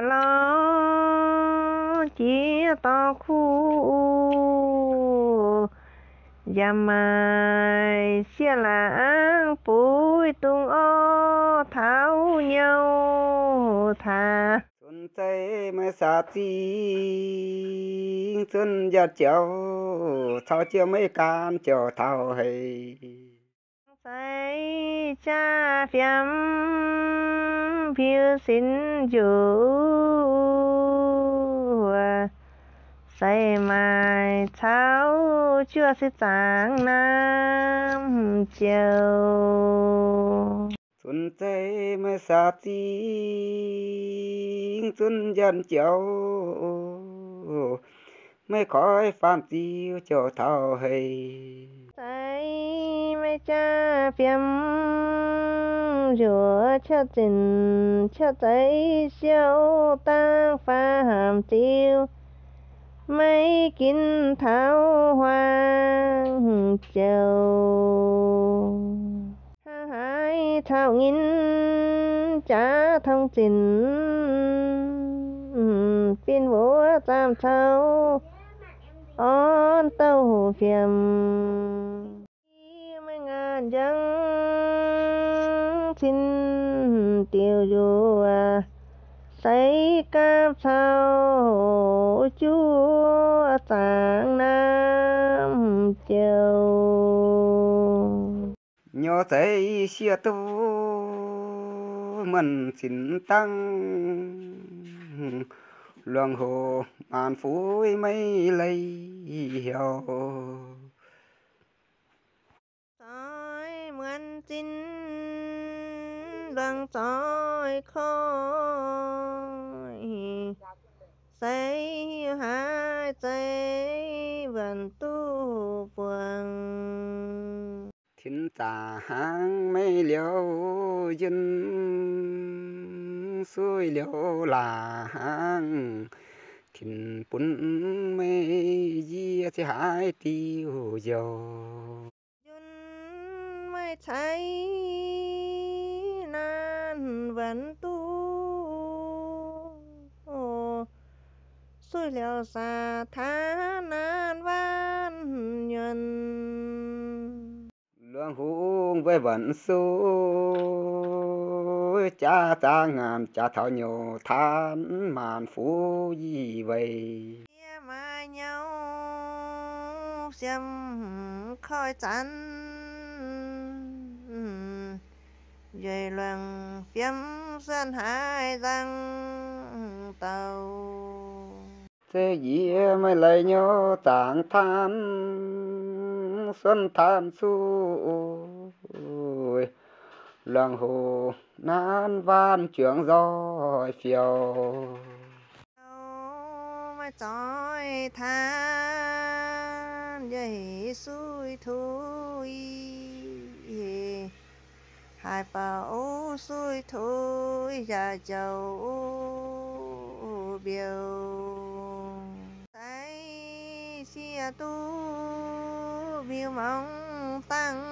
lo chỉ to khu. Giờ mai xia là bụi tung ô tháo nhau thà. Xuân tây mới xa tin xuân giật chiều thao chiều mấy can chiều thao hay say cha phiếm phiêu xin chủ say mai tháo chưa sẽ sáng nam chiều xuân tây mới xa tin xuân dân chiều mai khói phan tiêu cho thao hay tay mai cha phim rửa cho tình cho tay siêu tăng pha hàm tiêu. Mấy kín thảo hoàng châu. Hai thảo nghìn cha thông tình phiên vũ tam thâu on tàu phiền mấy ngàn dân xin tiêu du à say cam sao chúa tạng nam châu. Nhớ thấy xia tu, mình xin tăng. Luồng hồ ngàn phúi mấy lấy hiểu. Soi mượn xin đoàn soi khói say hai say vẫn tu vườn. Thiên tà hang mấy liễu dân xuôi liễu là hang thìn bún mê gì thì hai tiêu dầu. Duyên mới thấy nan vẫn tu. Xuôi liều xa thá nan văn nhân hùng với vận số cha ta ngàn cha thảo nhiều than màn phú gì vậy mai nhau xem khói chắn rồi lần phiếm xuân hai răng tàu. Thế gì mới lấy nhau tảng than xuân than xuôi luồng hồ nan van trưởng gió phiêu mà trói than, dây xuôi thui. Hai bảo xuôi thui, già chầu biểu. Tay xia tôi biểu mong tăng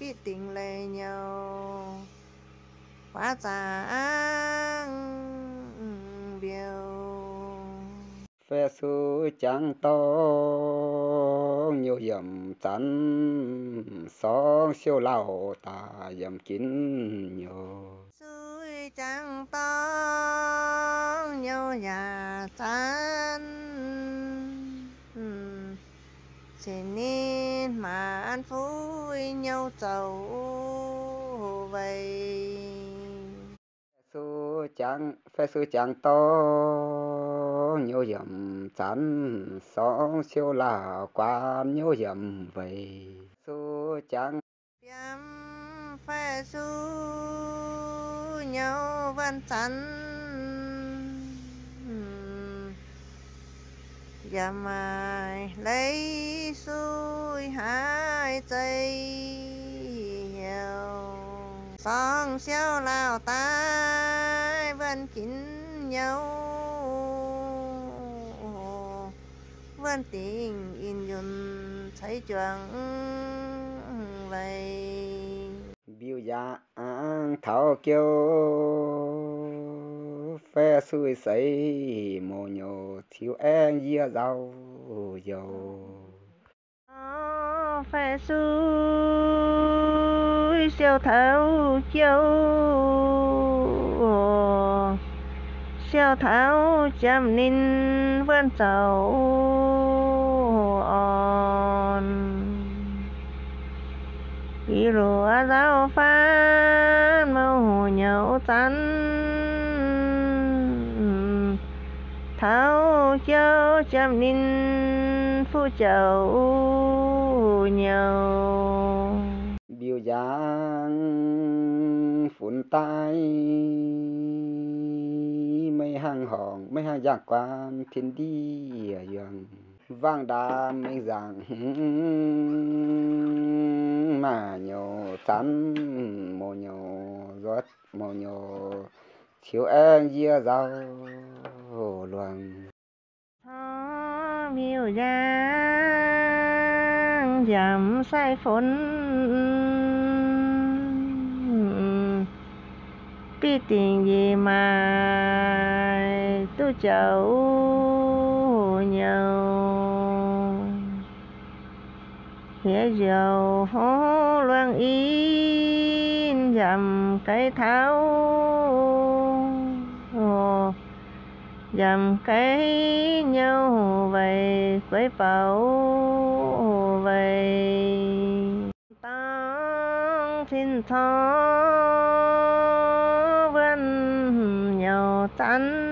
biết tình lệ nhau quá giang biểu. Phê su chẳng to nhiều dầm chắn xóm siêu lao ta dầm kín nhiều suy chẳng to nhau nhà chán chỉ nên mà ăn vui nhau giàu vậy su chẳng phê su chẳng to nhiều dầm chắn xóm siêu lao quan nhiều dầm vậy su chẳng. Phê su nhau văn chắn Dạ và mai lấy xuôi hai giây nhau. Song xeo lao tai vẫn kín nhau. Vẫn tình in dùn thấy chuẩn vậy biểu dạ thảo kiêu phê suy sấy mồ nhổ thiếu em dìa rau dầu. Phê suy siêu thấu chiếu. Siêu thấu chăm nín vươn sầu on ý rùa giáo phan, màu nhậu tắn thảo châu trăm ninh phu châu nhau biểu giang phun tai mấy hàng hòn, mấy hàng giặc quan thiên đi dường vang đà mấy giang mà nhiều chắn mồ nhiều rớt mồ nhiều chiếu em dìa rau loan miêu giang, giảm sai phốn. Bi tình gì mà tôi chậu nhau nghĩa dầu hố loan yên, giảm cái tháo. Dầm cái nhau về, với bảo về tăng thiên thọ vân nhau tánh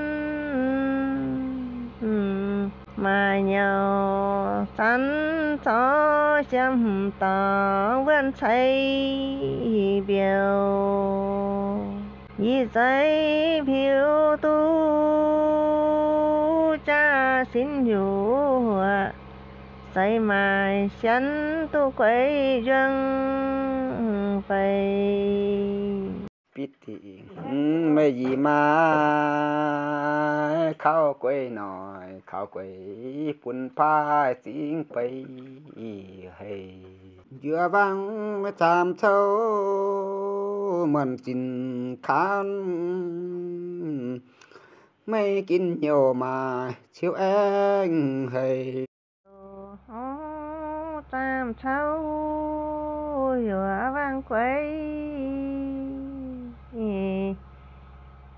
mà nhau tánh thọ chăm tỏ vân thấy biểu. Như giấy biểu tu xin nhủ say mai sắn tu quấy dân vậy biết thì mấy gì mà khao quấy nồi khao quấy phun pha tiếng bay hay vừa vắng tham thâu mình xin khán mấy kín nhiều mà chiếu anh hay tam sáu giữa văn quấy.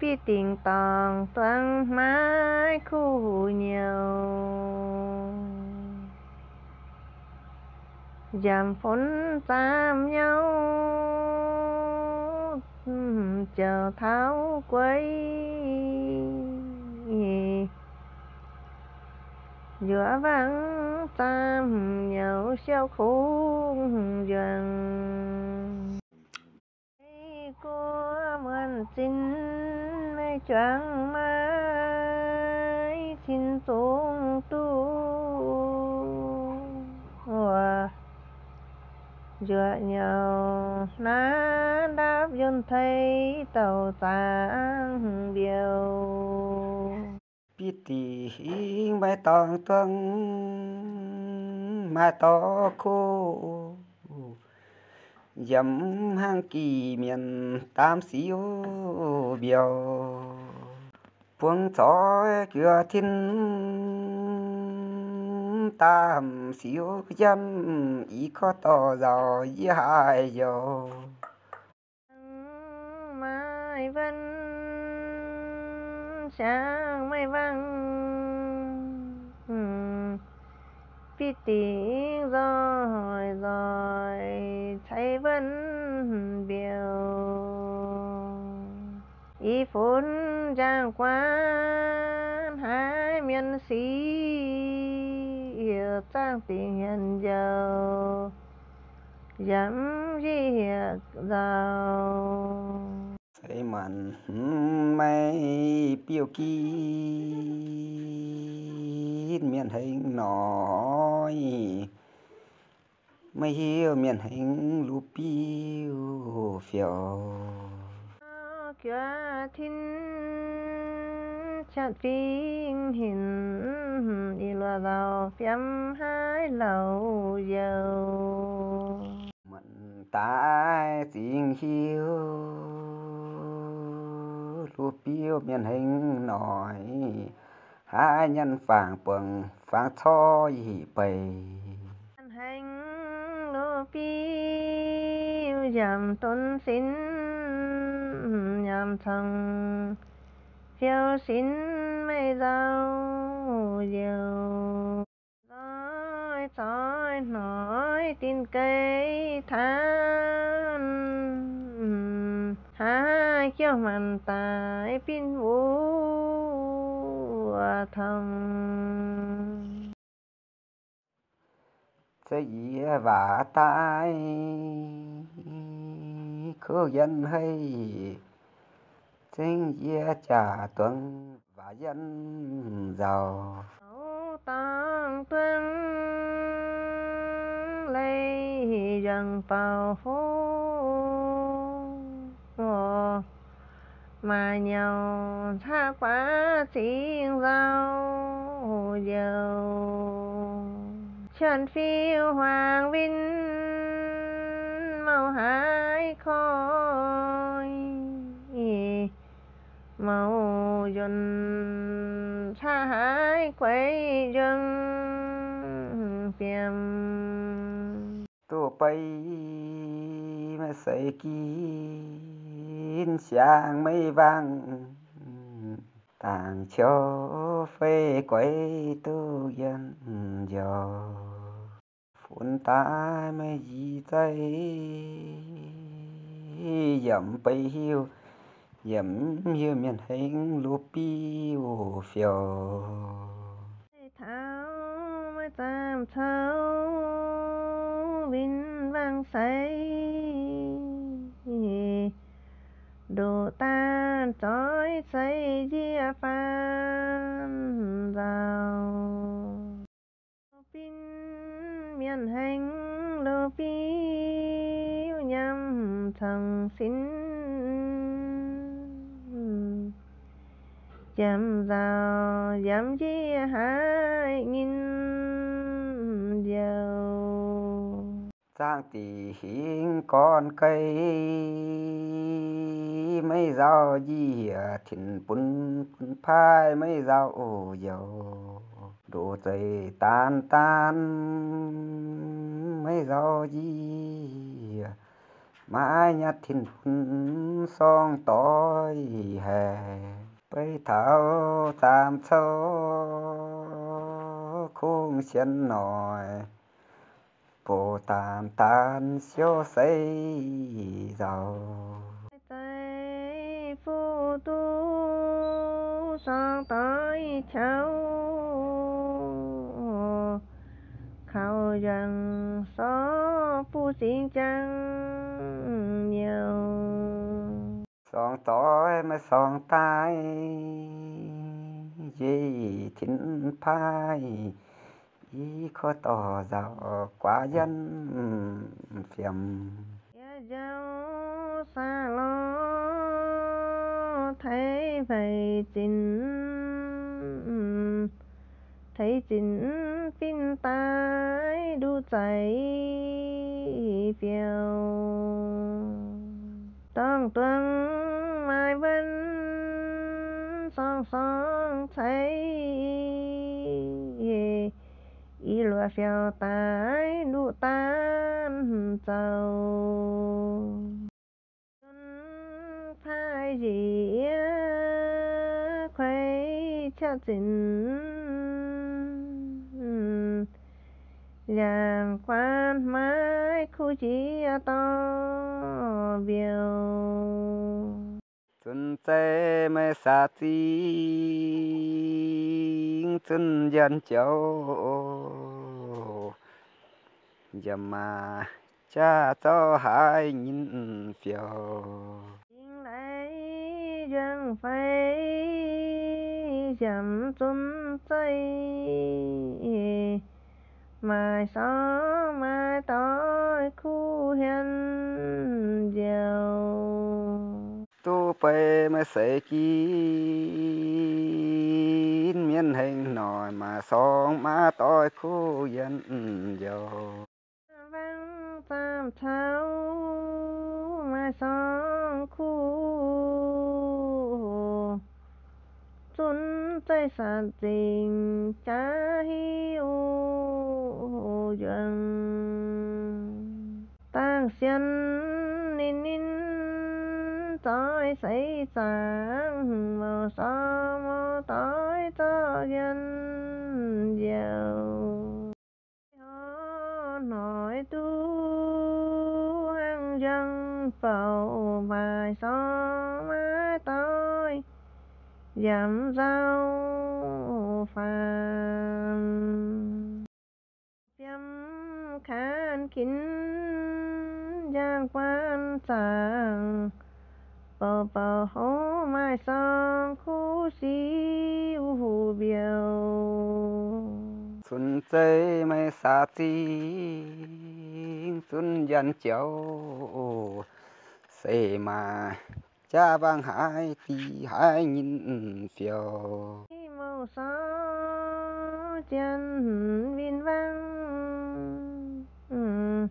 Biết tình tòng tuăng mãi khu nhiều. Giảm phốn tam nhau, chờ tháo quấy giữa vắng tam nhau sao khổ dần. Cô mình xin mây choáng mãi xin xuống tu. Hòa dựa nhau ná đáp dân thấy tàu tàng điều. Biết tì mai tòng tuân mai to khô. Dầm hang kỳ miền tam xíu biểu buông gió cửa thiên tam xíu dân ý có to giàu ý hai giàu mai vân sáng mai vang biết tiếng rồi rồi thấy vẫn biểu. Ý phun giang quan hai miền sĩ yêu trang tình hiện giàu dám gì giàu thấy mặn mây biểu kỳ miền hình nói mây hiểu miền hình lũ piu phiêu kia thiên chặt phim hình đi loa vào phim hai lầu dầu. Mặn tai tình hiếu lu piêu miền hình nổi hai nhân phàng bừng phàng thoi bầy. Hành lu piêu giảm tôn xin nhằm thằng chiều xin mây giàu diều rồi nói nói tin cây than. Hai chiều mặn tại pin vũ thầm. Sẽ gì và tai khứ dân hay sinh gia trả tuần và dân giàu. Tăng tuần lấy dân bảo phố mà nhau tha quá tiếng rau dầu. Chân phiêu hoàng vinh màu hải khôi màu dần xa hải quấy dân phiền tu bay mà say kín sáng mây vàng. Tàng cho phê quấy tu dân giàu phun tai mây gì tay dậm bay hiu yếm như miền hình pi hòa phiêu tháo mới tam tháo vinh vang say đồ tan trói say dia phan vào pin miền hành lô pi nhằm thằng xin chạm vào, giảm chi hai nghìn dầu. Dạ Sang tỉ hiến con cây, mấy rau gì thịnh bún bún phai, mấy rau dầu. Đồ dày tan tan, mấy rau gì mãi nhát thịnh bún song tối hè bây thảo tam sâu khung xiên nổi. Bồ tam tan siêu xây giàu tây phu tu sang tới cháu khảo rằng số phu xin chăng nhiều song tối mà song tai gì thính phai. Ý khó tỏ giàu quá dân phiền. Ya dâu xa lo thấy vậy chính, thấy chính pin tai đu chạy phiêu tăng tuần mai vân song song thấy? Y lúa phiêu tái, nụ tan dầu. Phai gì khuấy cha chính làng quan mãi khu chỉ to biểu. Chân tê mê sa tin chân dân châu. Dầm mà cha cho hai nhìn phiêu. Tiếng lấy dân phải dầm chân tây mai sáng mai tối khu hiền giàu tu bê mê sê kín miền hình nổi mà song má tối khu dân giàu vang tam tháo mai sáng khu trái sản tình cha hiu duyên tăng xiên nín nín trái xây sáng màu sa màu trái ta yên diệu nói tu hàng dân phẩu bài so giảm rau phàm. Phiếm khán kín giang quan sàng. Bờ bờ hố mai sang khu si hù biểu xuân tây mai xa chi xuân dân chéo xây mà cha vang hai thì hai nhìn phiêu màu sa chân viên vang ừ.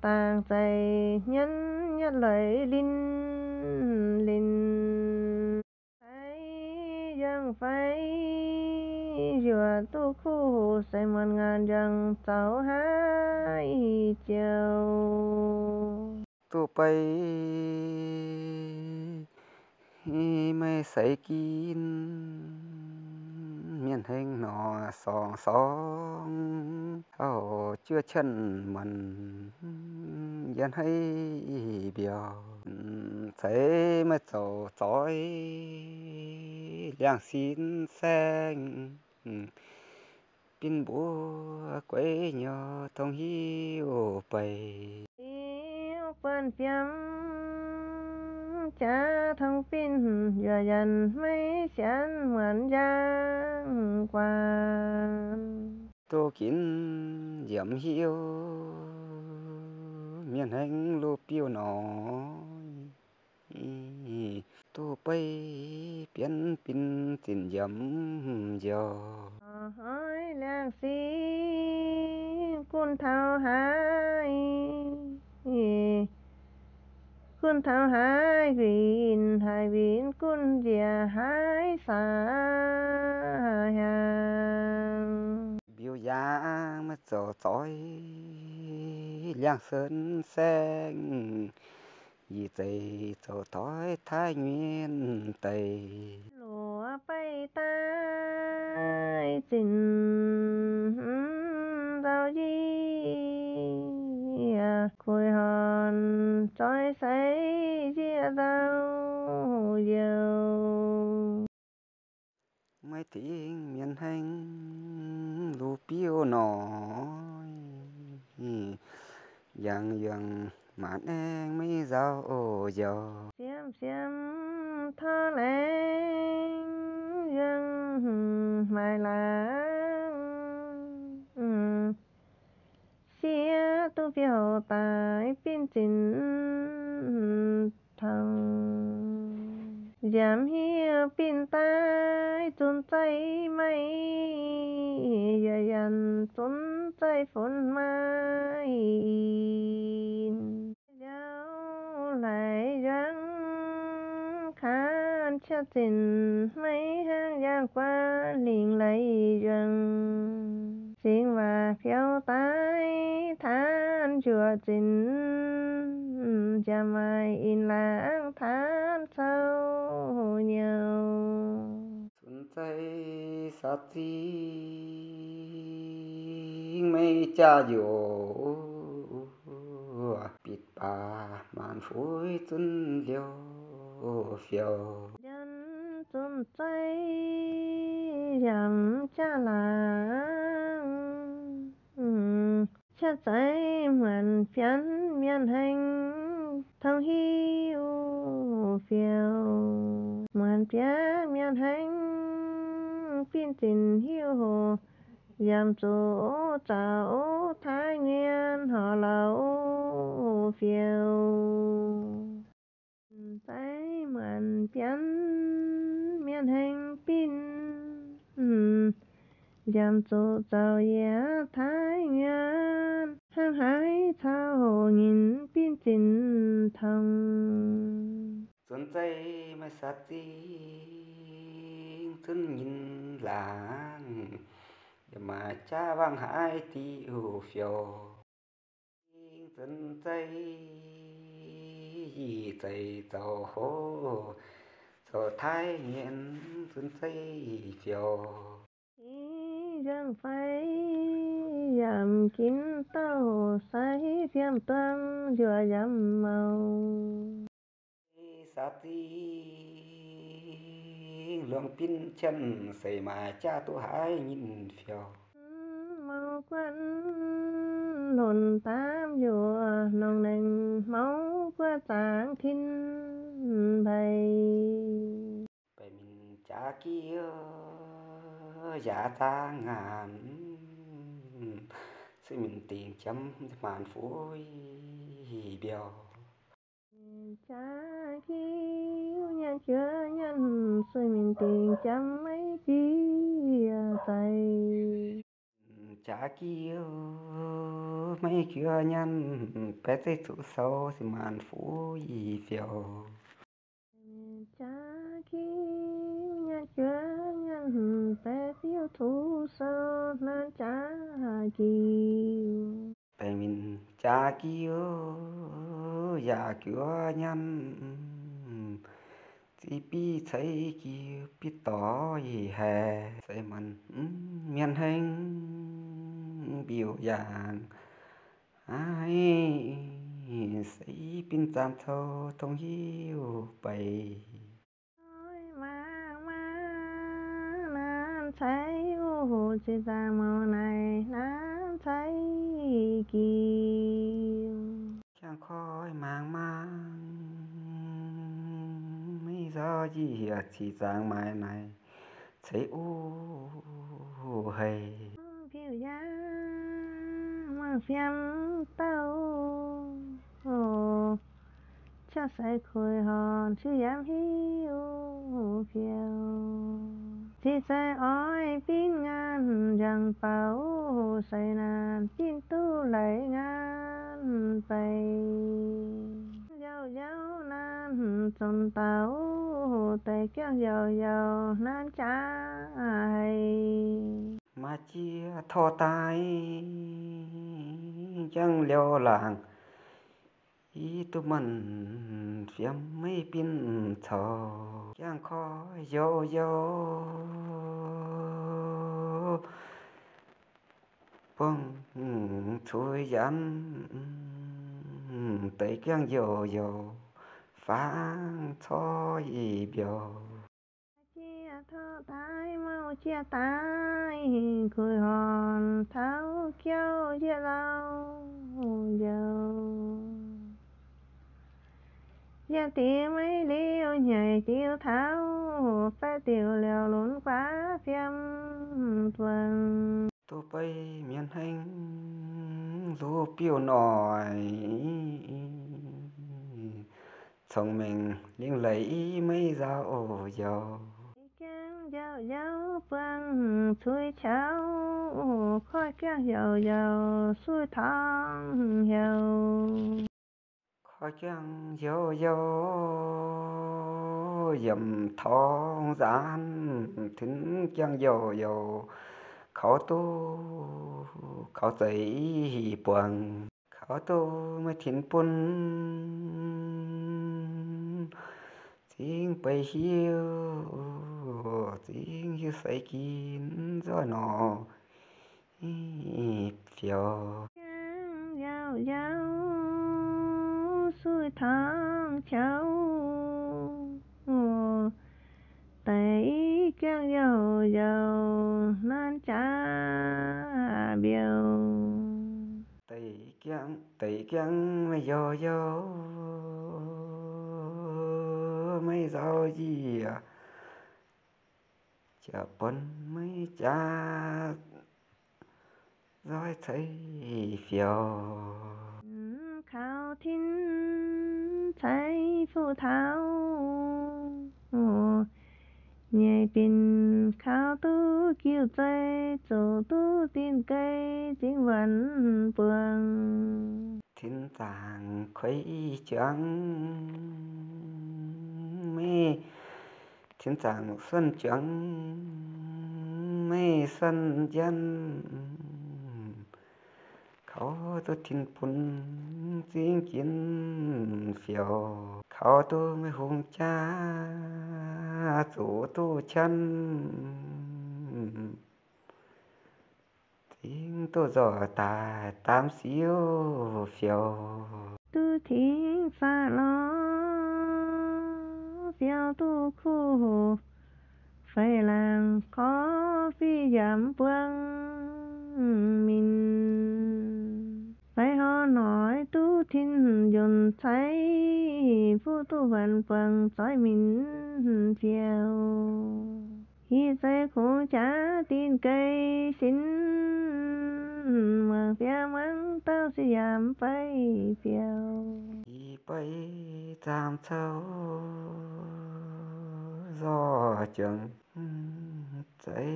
tàng dày nhân nhất lời linh linh phải dân phải vừa tu khu sẽ một ngàn dân sáu hai chiều tu bay mây say kín miền hình nọ song. Sóng ô chưa chân mình dân hay biểu thấy mà trầu chói liang xin xanh. Pin búa quấy nhỏ thông hiu bầy. Yêu quan phiếm cha thông pin giờ dần mấy chán ngoan giang quan tô kín diệm hiu miền hành lô piêu nó tô bay biến pin tiền diệm giờ. Hỏi lang si cun thao hai cun thao hai vin hai vin cun dìa hai xa hàng biểu giá mà trò tối liang sơn sen vì tây trò tối thái nguyên tây lúa bay tai xin giao di à khôi hòn trói say chia đau dầu mấy tiếng miền hành lúa piêu nói yang yang mạn em mấy giàu giờ xiêm xiêm, thơ lên dân mai là ừ. xia tu biểu tại biên chính thằng giảm hiu pin tai, chun tay mây giờ dần chun tay phun mai. Giáo lại răng khán cha tình mấy hang giang qua liền lấy rừng xin và phiêu tái than chùa tình cha mai in lãng than sâu nhiều xuân tây sát chi mấy cha dỗ. Bịt bà màn phối xuân liêu phiêu. Dân xuân tây dầm cha làng cha sai hoàn phiến miên hành thông hiu phiêu. Hoàn phiến miên hành phiên tình hiu hồ yam chỗ chào thái nguyên họ lâu phiêu. Tay hoàn phiến miên hành pin dầm chỗ cháu ya thái ngàn hàng hải thao nhìn nghìn pin tình thông xuân tây mai sát chi thân nhìn làng mà cha vang hai tiêu phiêu. Dân tây gì tây tàu hô, tàu thái nghiện dân tây phiêu dân phải giảm kín tàu say phiêm tâm vừa giảm màu. Sa ti lượng pin chân xây mà cha tu hai nhìn phiêu màu quân hồn tám dùa nồng nành máu qua tảng thiên bày. Bày mình cha kia giả ta ngàn sẽ mình tiền chấm màn phối biểu. Cha kiêu nhà chưa nhân suy mình tình chăm mấy chi tay cha kiêu mấy kia nhân bé tây thủ sâu màn cha kiêu nhà chưa nhân bé tiêu thủ sâu nên cha kiêu tại mình cha kiêu già kia nhân. Chỉ bi thấy kiêu biết tỏ gì hè, sẽ mình ừ, miền hình. Biểu dạng, ai sẽ pin tam thâu thông hiu bày. Thấy ô chỉ ra màu này nán thấy kiều chẳng khói mang mang mấy do gì chỉ dạng mai này thấy u hay phiêu giá mang phiêm tàu ô cha sẽ khôi hòn chứ dám hiu phiêu chỉ sẽ oi pin ngàn, rằng bảo say nan pin tu lại ngàn bay dâu dâu nan tròn tàu tay kéo dầu dầu nan trái mà chia thọ tay chẳng liều làng ý tu mình phiếm mấy pin thờ. Chẳng khó yo yo bông vâng, thôi dán tay chẳng yo yo phán thôi biểu. Chia thơ tai mau chia tai cười hòn tháo kéo chia lâu dầu gia tia mấy liêu nhảy tiêu tháo phá tiêu liều lún quá phiêm tuần. Tô bay miền hành lúa piêu nòi chồng mình liên lấy mấy dao dầu. Kang dao dao băng xuôi cháu khói kang dao dao xuôi thang dao khói kang dô dô dầm thong gian thính kang dô dô khó tu khó dậy buồn khó tu mới thính bún tiếng bay hiu tiếng hiu say kín gió nọ. Phiêu Kang dao dao thang cháu. Tay kéo dầu dầu nan cha biểu. Tay kiang tay kiang mày dầu dầu mấy dầu gì à? Chả bấn mấy cha rồi thấy phiêu khao thiên thấy phụ thảo nhảy pin khao tu kiêu dây chỗ tu tin cây chính vẫn buồn thiên tàng khuấy trắng mê thiên trạng xuân trắng mây xuân dân khó tôi thiên phun riêng kiến phiêu khó tôi mới hùng cha, chủ tôi chân. Tiếng tôi giỏi tài tam xíu phiêu tu thiên xa lo phiêu tu khu phải làm có phi giảm quân mình phải họ nói, tu thiên dồn thấy phu tu vạn phần soi mình phiêu khi sẽ khổ trả tin cây xin, mà phía mắng tao sẽ giảm phải phiêu y bay tam thâu do chẳng thấy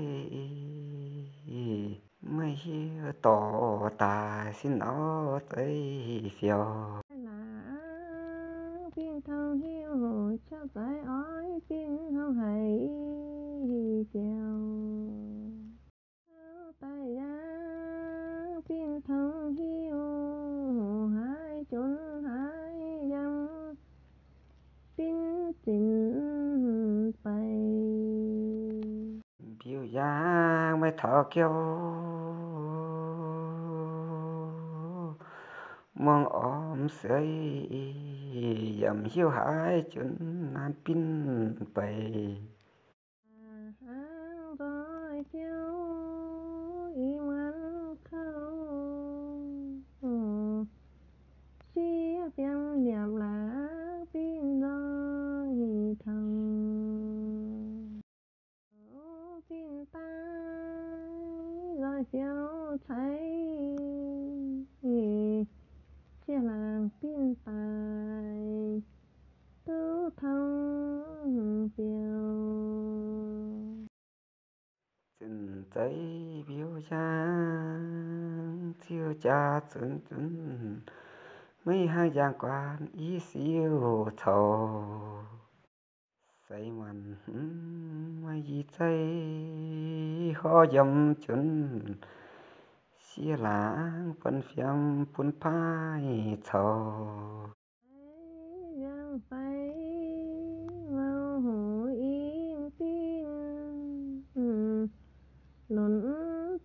mấy tỏ tà xin nó thấy phiêu là phiên thâu hiu hồ cho giải ói phiên hâu hay phiêu tay ra phiên thâu hiu hai chốn hai dăm. Phiên tình bay biểu giang mấy thọ kêu mong ôm sấy dầm hiu hai chân nan pin bay hàng rồi phiêu pin rồi thằng pin tay rồi phiêu thấy chia làng pin tài tu thông phiêu chân thấy biểu giang thiêu cha chân chân mấy hai giang quan ý siêu thầu say mình mấy gì thấy khó dầm chân xia lãng phân phiếm phun phai thầu giang phải vào hồ yên tin lún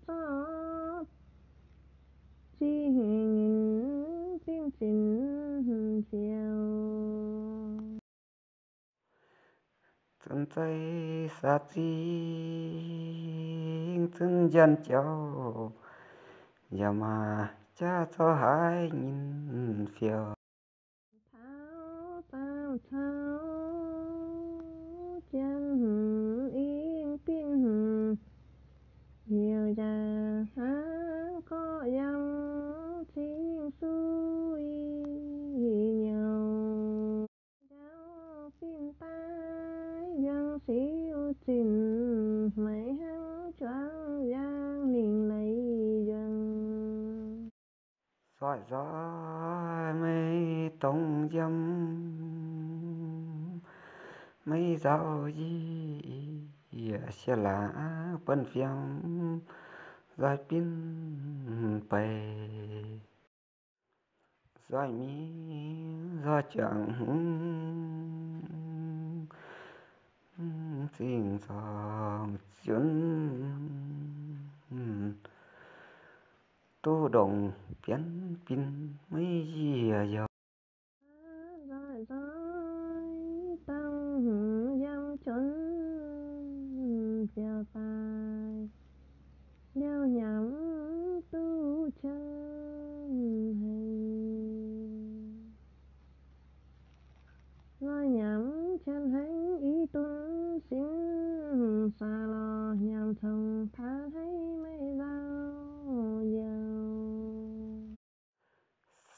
to chi nghìn tin xin chiều chân tay sa chi chân dân cháu giờ mà cha cho hai nhìn phiêu. Tháo tao tháo, chân yên tin. Nhiều ra hán có dâm thiên suy nhau giáo phim tai dân xíu trình mấy soi gió mấy tông dâm mấy giáo gì xe lá phân phiếm giải pin bề. Giải mi, do chẳng xin dòng chuyến tu đồng biến pin mấy gì à giờ? Rồi rồi tâm dâm chuẩn theo tài đeo nhắm tu chân, hành. Rồi nhắm chân hành ý tuân xin xa lo nhằm thông tha thấy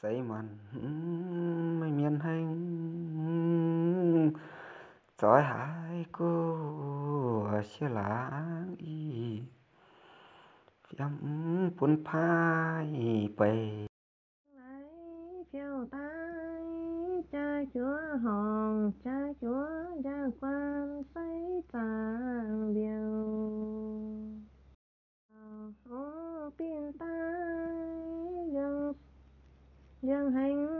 ស្អីមែនមិនមានហេងចយហើយគូជាឡាងអ៊ីខ្ញុំពុនផាយពេ phiêu tay, cha chúa hòn, cha chúa đang quan, xây tàng điều. dương hành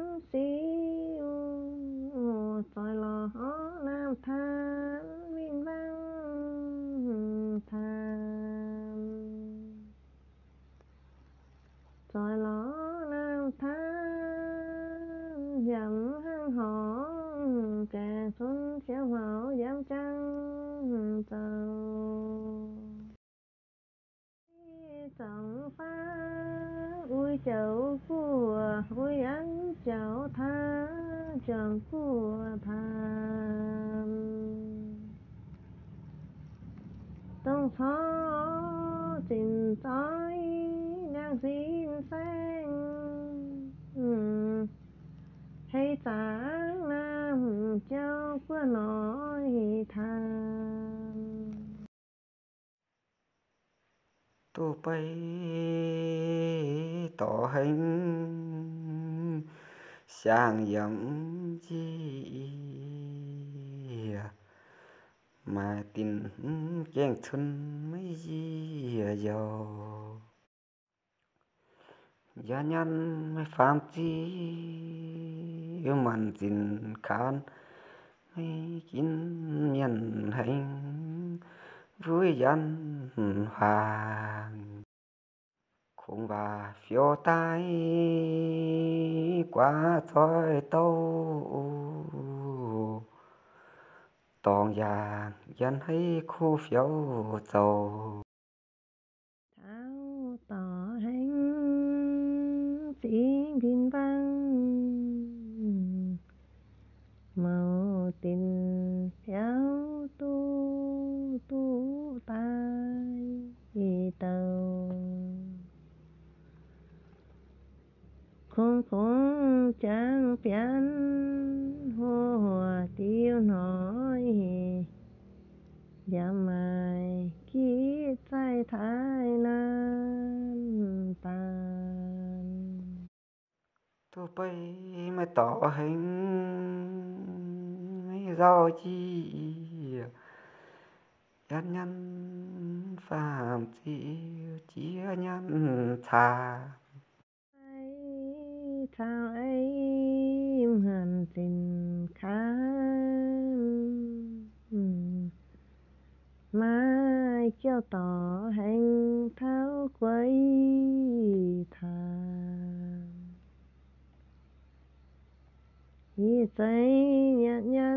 gia nhân mới phạm chi yêu mặn tin khan mấy kín nhân hành vui dân hoàng cũng và phiêu tai quá thôi tâu toàn già dân hay khu phiếu dầu sĩ xin văn. Màu tình theo tu tu tai tàu. Không không chẳng biến hô hòa tiêu nói. Giảm mai khi trái thái nan tu bay mới tỏ hình. Mới do chi? Nhân nhân phàm chỉ chỉ nhân thà thao ấy hành tình khán mai cho tỏ hành tháo quấy thà như tay nhạt nhắn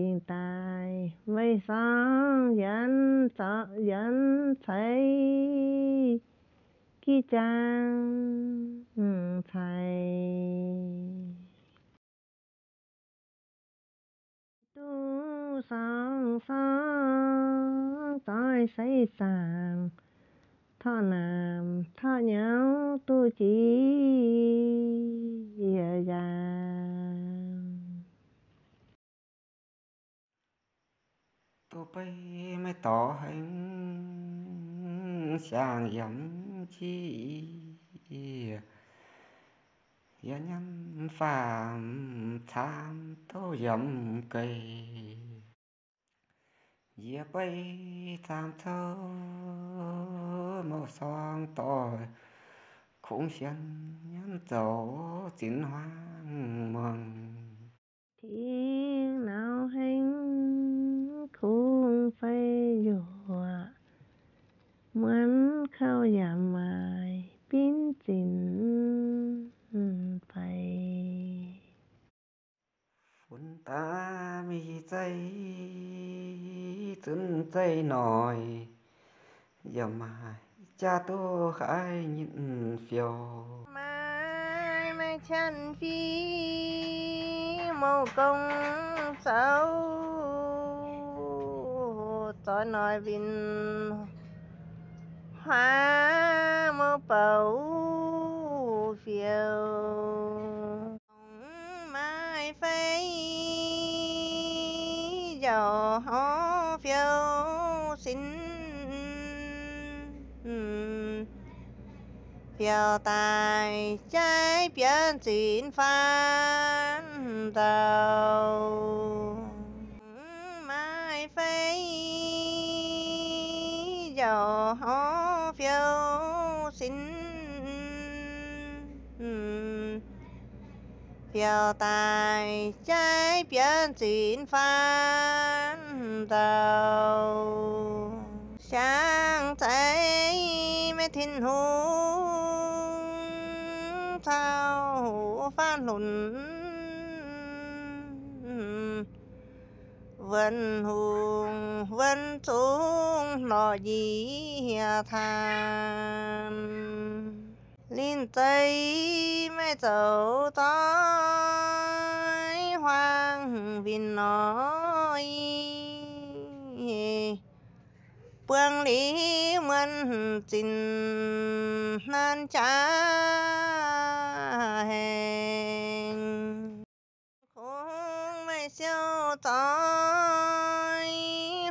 hiện tại mấy sáng dẫn sợ dẫn thấy. Khi chàng ừ, thầy. Tu sáng sáng tôi xây sàng. Thọ nam thọ nhau tu chỉ. Giang tu bay mới tỏ hình sang chi. Nhân phàm tham tô dẫm cây dìa bay tham thơ màu son tỏi cũng xiên nhân tổ tiến hoang mừng. Thiên nào hình khung phây dùa muốn khâu giảm mài pin chín phải quân ta mi dây chân dây nồi giờ mà cha tôi khai nhìn phiêu mai mai chân phi màu công sâu tôi nói vin hoa mơ bầu phiêu mai phây gió hó phiêu xin. Phiêu tài trái biến xin phan đầu phiêu tài trái biến chín phan đầu sáng thấy mấy thiên hùng thao phan lùn vân hùng vân xuống lò gì than linh tây mấy tổ tối hoang vinh nói phương lý mân trình nan cha hèn. Không mấy siêu tối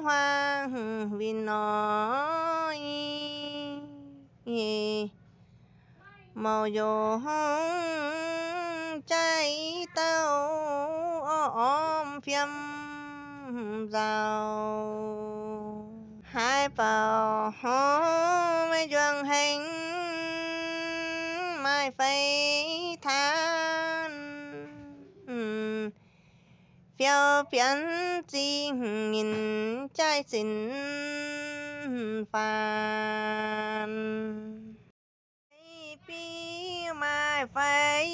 hoang vinh nói màu dù hông cháy tao ôm phim rào. Hai vào hó mấy doang hình, mai phải than. Phiêu biến chi nhìn trái xin phàn. Mai phải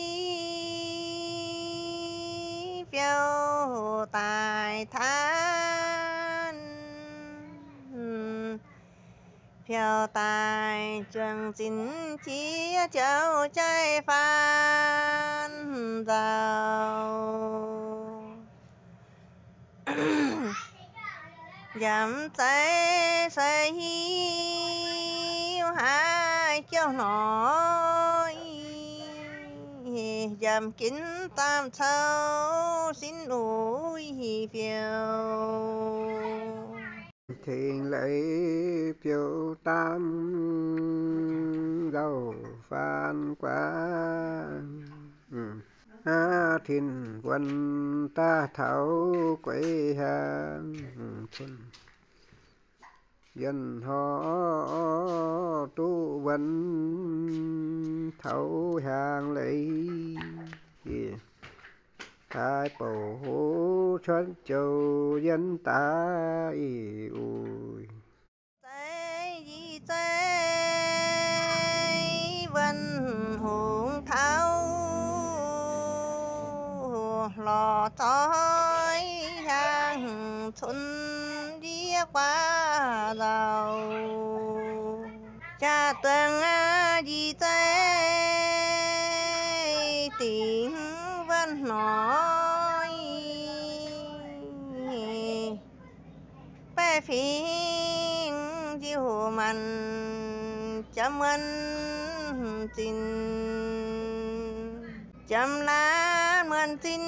phiêu tài than phiêu tài trường chính chí châu trai phan giàu dám tay say hiu hai châu nói giảm kín tam sao xin ủi phiêu. Thiên lấy phiêu tam dầu phan quá. Ừ. a thiên quân ta thảo quấy hàng quân ừ, dân họ tu vấn thấu hàng lý yeah. thái bổ hố châu dân ta ý ui Tây di tây vân hùng thấu lò tối hàng xuân đi qua giàu cha tuần a di tây tiếng văn nói. Bé phiên hồ mạnh chấm ân tin chấm lá mượn tin,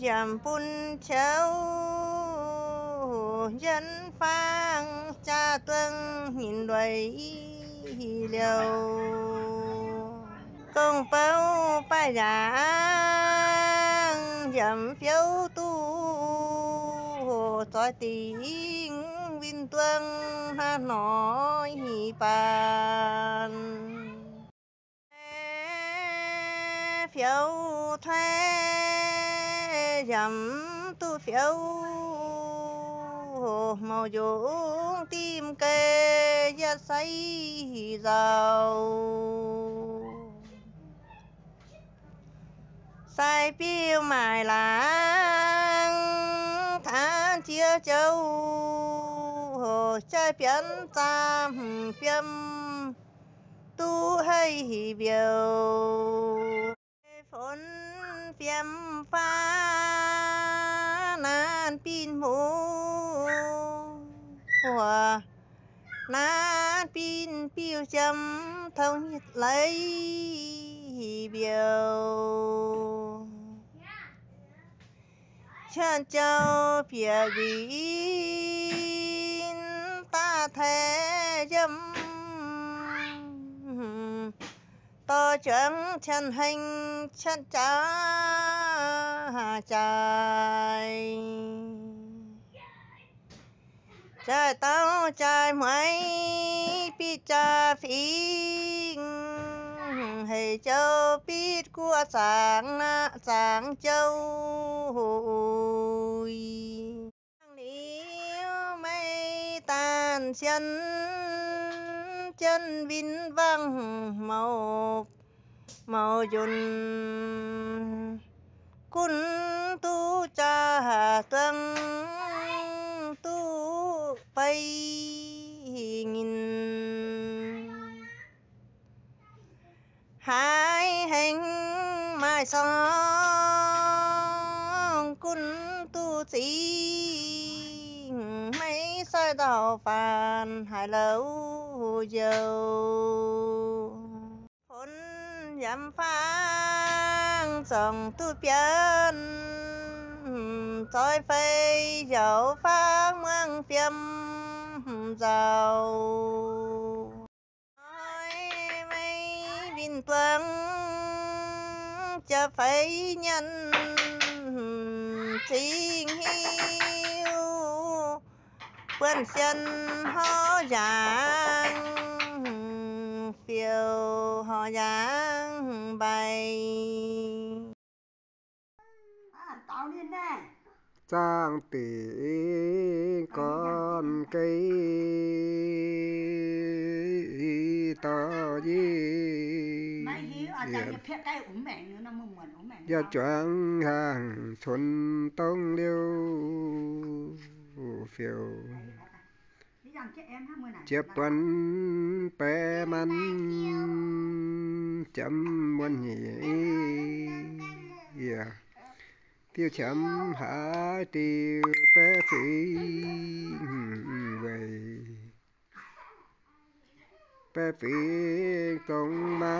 chấm bún cháu dân phang, cha tuân nhìn đuổi liều. Công bao ba giang dầm phiếu tu tỏi tiếng vinh tuân hà nói bàn. Phiếu thuê dầm tu phiếu màu dũng tim kê ya say giàu sai piêu mài láng than chia châu, hồ chơi biến tam phiêm, tu hay biểu phốn phiêm pha, nan pin mũ hòa na pin piêu chấm thông nhất lấy biểu. Chân châu phía vin ta thế dâm. To chẳng chân hành chân cha trái trái tao trái mấy pi cha phi hay châu pi của sáng na, sáng châu nếu mây tàn chân chân vinh vang màu màu dùn. Cun tu cha tuăng tu hai hành mai song cun tu sĩ mấy sai đạo phàn hai lâu dầu. Phun dám phang trong tu biến tôi phây dầu phá mang phiêm giàu. Ôi mấy bình tuấn cho phải nhân chính hiu. Quân chân hó giang phiêu hó giang bay À, tao đi nè. trang tỷ con cây to gì Mày hiếu, à, tại vì phía đây ủng mẹ nữa, nó mừng mình ủng mẹ. gia choáng hàng xuân tông liêu phiêu chiếp tuấn bé mắn chấm muôn nhỉ yeah tiêu chấm hạ tiêu bé phí về bé phí công má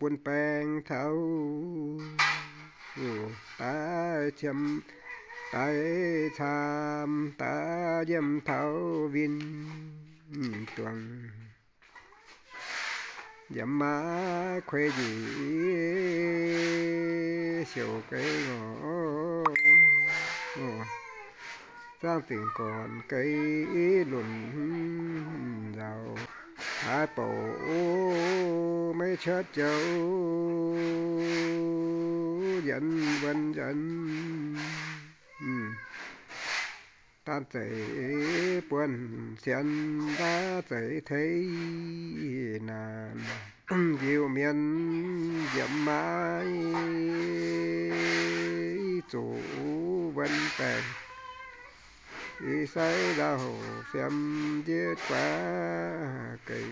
buồn bèn thâu ta chấm, ta tham, ta dâm thâu vin tuần dẫm má khuê gì siêu cây ngõ sang tiền còn cây lùn giàu hai bộ mấy chết châu dẫn vân dẫn ừ tan chảy buồn xiên đã chảy thấy nàn diệu miên diệm mãi, chủ vân bèn đi say đau xem giết quá cây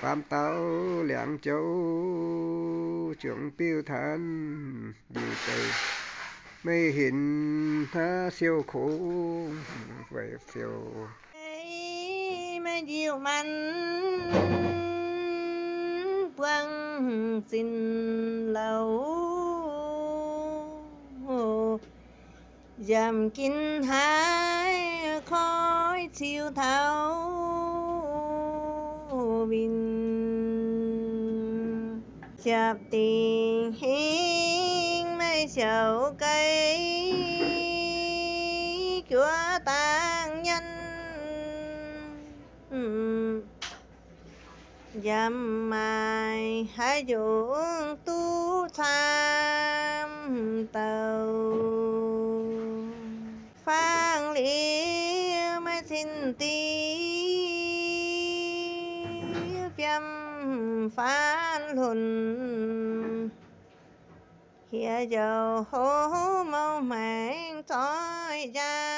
Phạm tao lạng châu, trưởng tiêu than đi hiện mây tha siêu khổ về phiêu. Ấy mấy diệu mắn quăng xin lâu giảm kinh hai khói chiều tháo bình chập tình hình sầu chậu cây chúa tan nhân. Ừ, Dầm mài hai dụng tu tham tàu. Nghìn tí viêm phán luận hiện dầu hố mau mảnh trói gian